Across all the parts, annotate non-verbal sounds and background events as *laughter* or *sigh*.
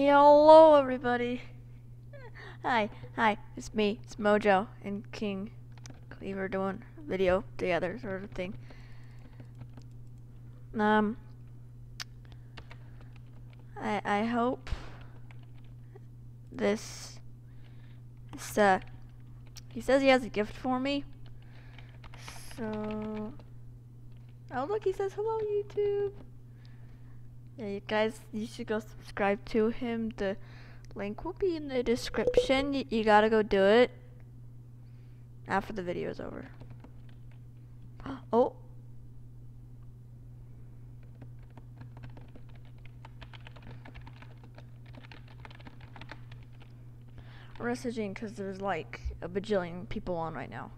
Hello, everybody. Hi, hi, it's me, it's Mojo and King Cleaver doing video together, sort of thing. Um, I I hope this, this uh, he says he has a gift for me. So, oh look, he says hello YouTube. Yeah, you guys, you should go subscribe to him. The link will be in the description. You, you gotta go do it after the video is over. *gasps* Oh. Messaging because there's like a bajillion people on right now.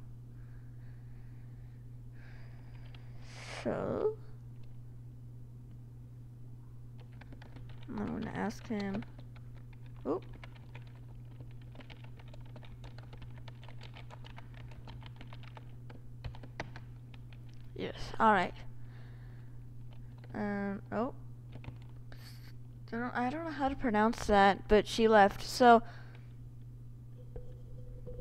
So. I'm gonna ask him. Oh. Yes. All right. Um. Oh. I don't, I don't know how to pronounce that, but she left. So,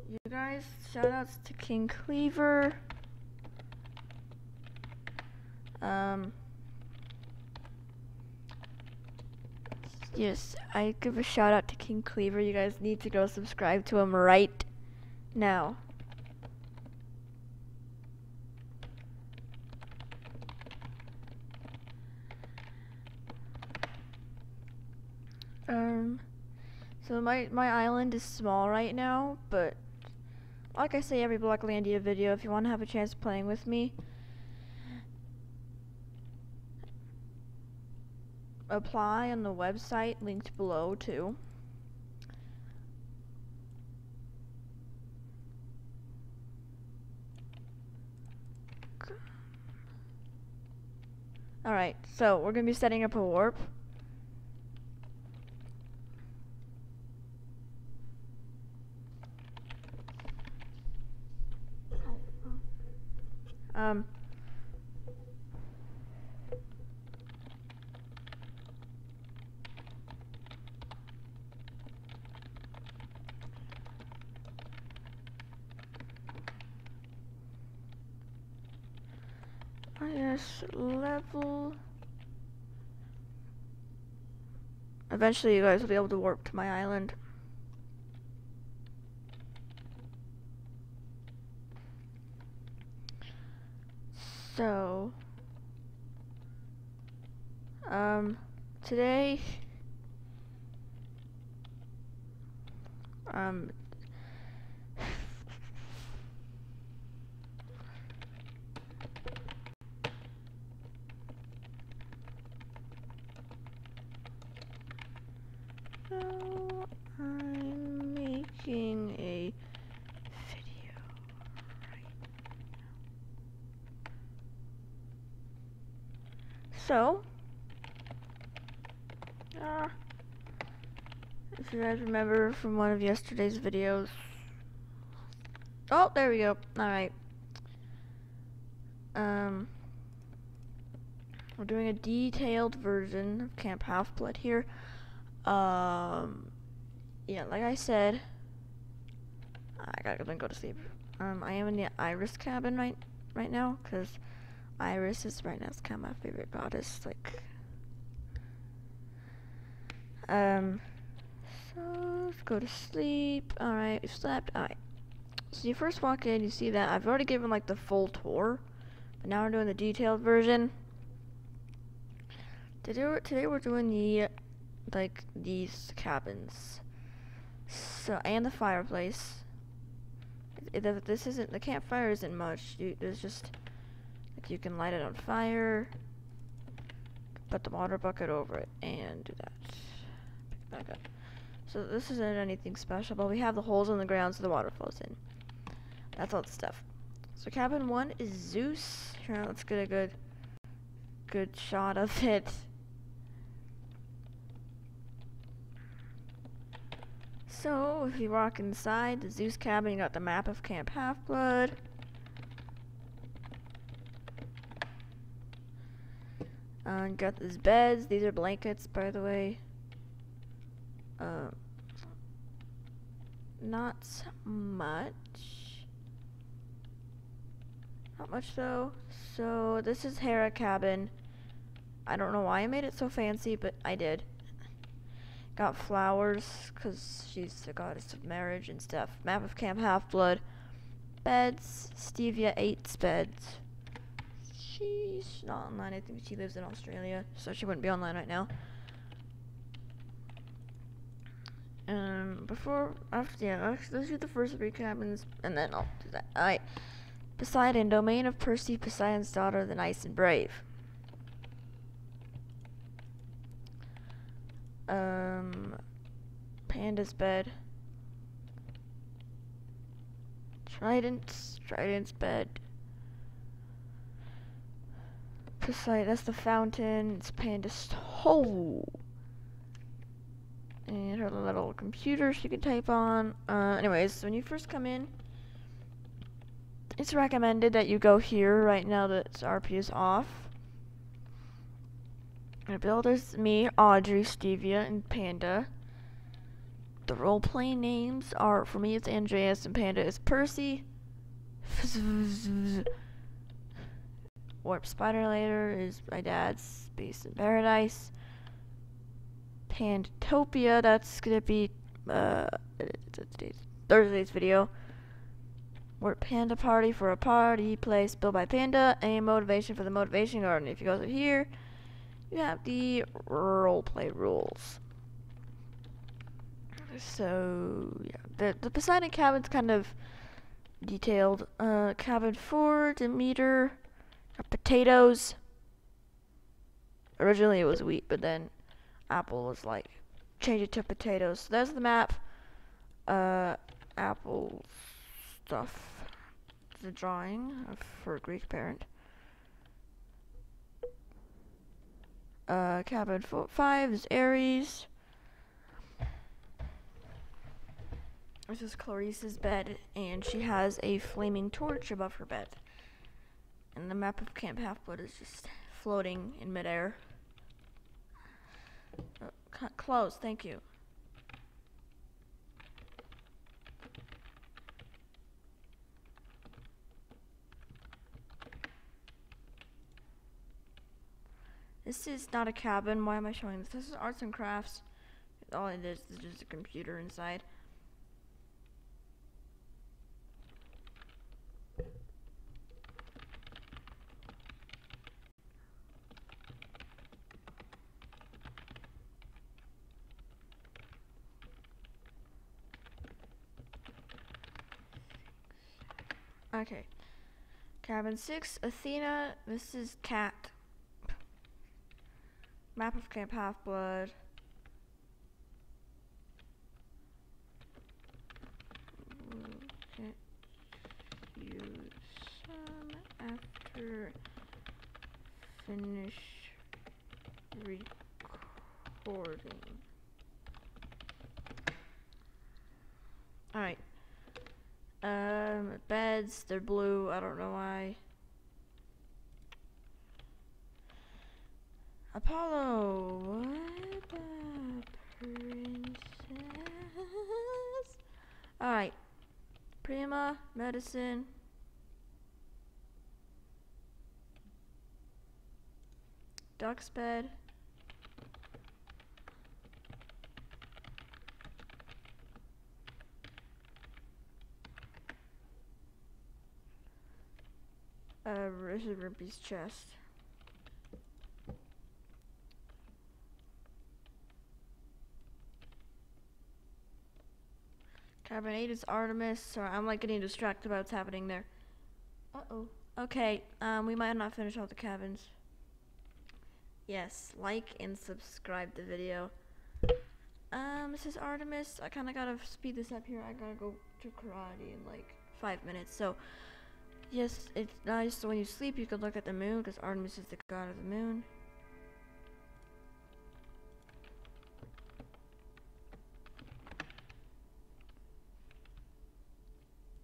you guys, shout outs to King Cleaver. Um. Yes, I give a shout out to King Cleaver. You guys need to go subscribe to him right now. Um, so my my island is small right now, but like I say every Blocklandia video, if you want to have a chance playing with me, apply on the website linked below too. Alright, so we're going to be setting up a warp. Um, Yes, level. Eventually, you guys will be able to warp to my island. So, um, today, um, So I'm making a video right now. So, uh, if you guys remember from one of yesterday's videos, oh, there we go. All right. Um, we're doing a detailed version of Camp Half Blood here. Um, yeah, like I said, I gotta then go to sleep. Um, I am in the Iris cabin right right now because Iris is right now it's kind of my favorite goddess. Like, um, so let's go to sleep. All right, we've slept. All right. So you first walk in, you see that I've already given like the full tour, but now we're doing the detailed version. Today, today we're doing the like these cabins. So and the fireplace. This isn't the campfire isn't much. There's just you can light it on fire. Put the water bucket over it and do that. Pick back up. So this isn't anything special, but we have the holes in the ground so the water flows in. That's all the stuff. So cabin one is Zeus. Here, let's get a good good shot of *laughs* it. So, if you walk inside the Zeus cabin, you got the map of Camp Half-Blood. Uh, got these beds. These are blankets, by the way. Uh, not much. Not much though. So this is Hera cabin. I don't know why I made it so fancy, but I did. Got flowers, because she's the goddess of marriage and stuff. Map of Camp Half-Blood. Beds. Stevia eats beds. She's not online. I think she lives in Australia, so she wouldn't be online right now. Um, before, after, yeah, let's, let's do the first three cabins, and then I'll do that. Alright. Poseidon, domain of Percy, Poseidon's daughter, the nice and brave. Um, Panda's bed. Trident's, Trident's bed. Poseidon, that's the fountain. It's Panda's hole. And her little computer she can type on. Uh, anyways, when you first come in, it's recommended that you go here right now that RP is off. The builders, me, Audrey, Stevia, and Panda. The roleplay names are, for me, it's Andreas, and Panda is Percy. *laughs* Warp Spider Later is my dad's Space in Paradise. Pandtopia, that's gonna be uh, Thursday's video. Warp Panda Party for a party place built by Panda, and motivation for the motivation garden. If you go through here, you have the roleplay rules. So yeah, the the Poseidon cabin's kind of detailed. Uh, cabin four, Demeter, potatoes. Originally it was wheat, but then Apple was like, change it to potatoes. So there's the map. Uh, Apple stuff. The drawing for a Greek parent. Uh, cabin four, five is Ares. This is Clarisse's bed, and she has a flaming torch above her bed. The map of Camp Half-Blood is just floating in midair. Uh, close, thank you. This is not a cabin. Why am I showing this? This is arts and crafts. All it is is just a computer inside. Okay. Cabin 6, Athena. This is Cat. Map of Camp Half-Blood. Use some after finish recording. Alright. Uh, Beds, they're blue, I don't know why. Apollo, what a princess. Alright. Prima, medicine. Duck's bed. Uh, is Rippy's chest. Cabin 8 is Artemis. Sorry, I'm like getting distracted about what's happening there. Uh-oh. Okay, um, we might not finish all the cabins. Yes, like and subscribe the video. Um, this is Artemis. I kind of gotta speed this up here. I gotta go to karate in like five minutes. So, yes, it's nice. So when you sleep, you can look at the moon because Artemis is the god of the moon.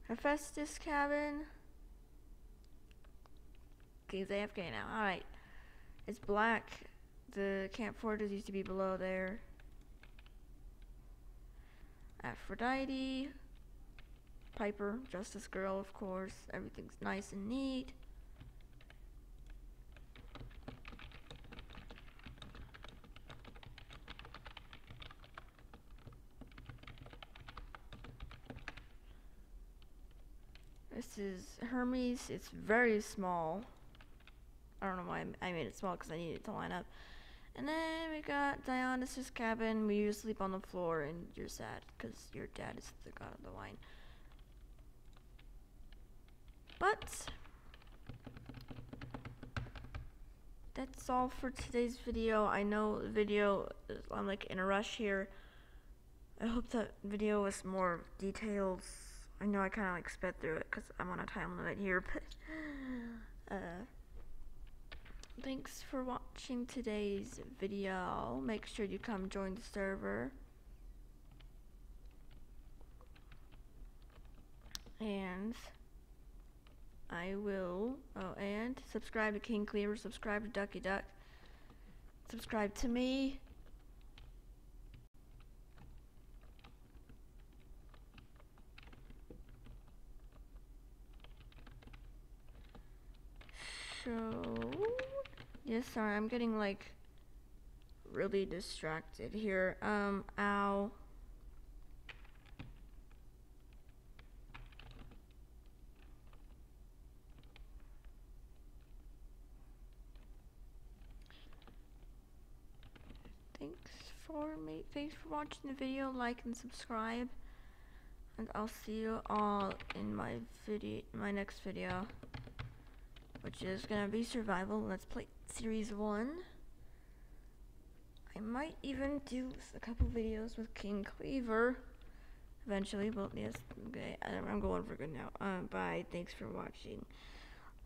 Hephaestus cabin. He's AFK now. Alright. It's black. The camp fortress used to be below there. Aphrodite, Piper, Justice Girl, of course. Everything's nice and neat. This is Hermes. It's very small. I don't know why I made it small because I needed it to line up. And then we got Dionysus' cabin. We usually sleep on the floor, and you're sad because your dad is the god of the wine. But that's all for today's video. I know the video, I'm like in a rush here. I hope that video was more details. I know I kind of like sped through it because I'm on a time limit here, but *laughs* uh, thanks for watching today's video. Make sure you come join the server. And I will, oh, and subscribe to King Cleaver, subscribe to Ducky Duck, subscribe to me. So, yes, sorry, I'm getting like really distracted here. Um, ow. Thanks for me. Thanks for watching the video. Like and subscribe. And I'll see you all in my video, my next video, which is gonna be survival. Let's play series one. I might even do a couple videos with King Cleaver eventually, but yes, okay, I'm going for good now. Um, bye. Thanks for watching.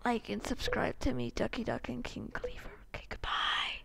Like and subscribe to me, Ducky Duck and King Cleaver. Okay, goodbye.